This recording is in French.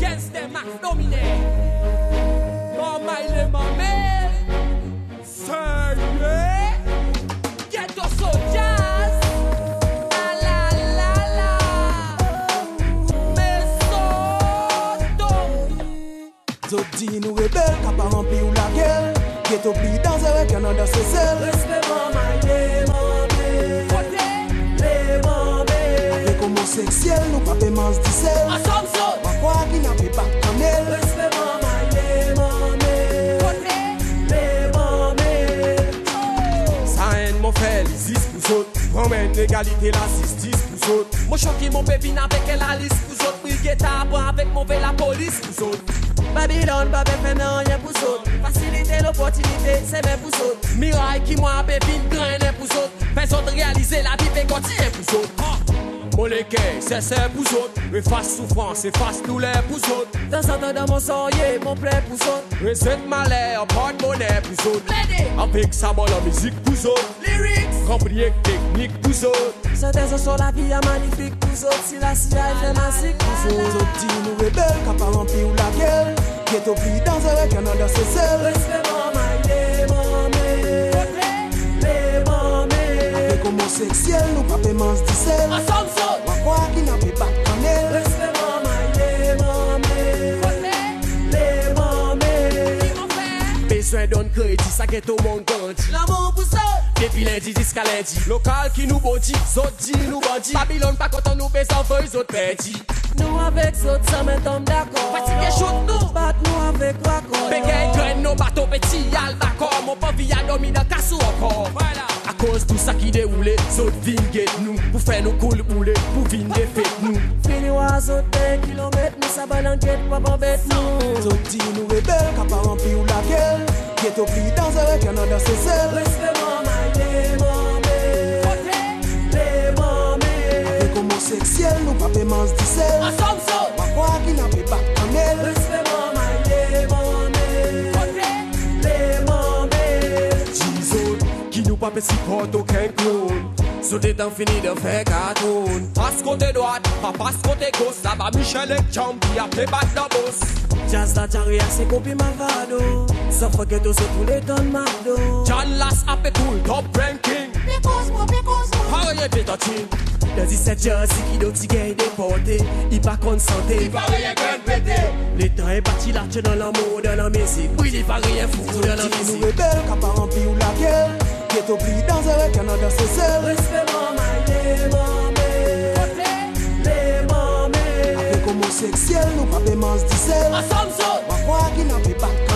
against them, Max Dominé. Come, my little man. Sir, yeah. Get us soldiers. La la la la. Mais so Zodi nou rebel, kapa rampi ou la gel Geto pli danzere, kanan da se sel Respect maman, les mamés. Côté, les mamés. Avek homoseksyel, nou pape mans di sel Assumption. zot Pranmen egalite la sistis pou zot Mwen choki mwen pepin avek el alis pou zot Brigeta apwa avek mwen ve la polis pou zot Babylon ba be fè nan yè pou zot Fasilite l'opotinite se mè pou zot Miray ki mwen pepin grenè pou zot Fè zot realize la vi pe konti yè Mon leke, se se pou zot Efas soufrans, efas douleur pou zot Dans un temps dans mon soyer, mon plaît pour autres Reset malè, apot monè pou zot Plaidé, Apek sa bon la mizik pou zot lyrics Kompriyek teknik pou zot Synthèse sur la vie est magnifique pour autres Si la CIA est massique pour autres Zodi nou rebel, kapa rampi ou la gel Geto pli danzere, kanan da se sel Respect maman, les mamés Côté, les mamés Avek homoseksyel, nou pape mans di sel kredi, sa geto mon ganti L'amour pour ça. Depi lundi jiska lundi. Lokal ki nou bodi, zot di nou bandi Babylon pa kontan nou bezan feuy, zot pedi Nous avec autres, ça me tombe d'accord. Fatigué, shoot nous. Bat nous avec raccord Pegay gren nou bato peti al bakor Mon pa vi a domi nan kasou ankor A koz tout sa ki deroule Zot vin get nou Pou fè nou koul oule Pou vin defet nou Fini de kilomètres Nous ça balanquette, pas bête nous. Zodi nou rebel, maman, les mamés Côté, les mamés Avek homoseksyel, nou pape mans di sel. Assumption Wakwa ki na pe bak kamel Respect maman, les mamés Côté, les mamés Di zot Klon Zot etan fini de fè katoun Pas kote doat, pa pas kote gos La ba Michel ek bat la boss. Jazz la charia c'est copi malvado Suffocate au tous les tonnes McDo John Lass apè cool, top ranking. Harye De 17 Jersey pas consenté Pa reye gwen pete L'état est parti là dans l'amour, dans la musique. Oui, il pas rien foutre dans la Zodi nou musique. rebel, kapa rampi ou la gel te prie, danse avec un autre seul. Respect, maman, Avec homosexuel, nous pas paiement du sel. Ma foi qui n'a fait pas